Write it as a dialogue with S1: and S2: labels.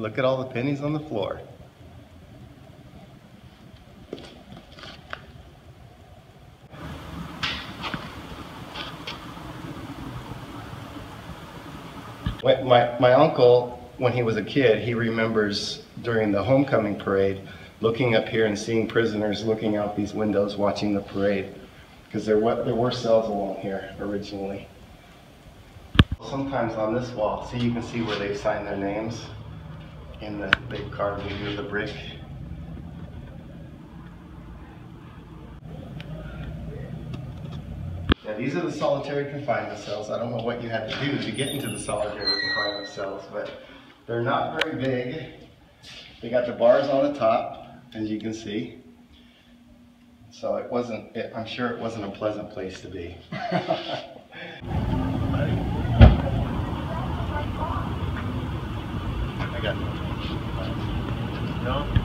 S1: Look at all the pennies on the floor. My, my uncle, when he was a kid, he remembers during the homecoming parade looking up here and seeing prisoners looking out these windows watching the parade because there, there were cells along here originally. Sometimes on this wall, see you can see where they signed their names in the, big carved into the brick. Now these are the solitary confinement cells. I don't know what you had to do to get into the solitary confinement cells, but they're not very big. They got the bars on the top, as you can see. So it wasn't, it, I'm sure it wasn't a pleasant place to be. I got no.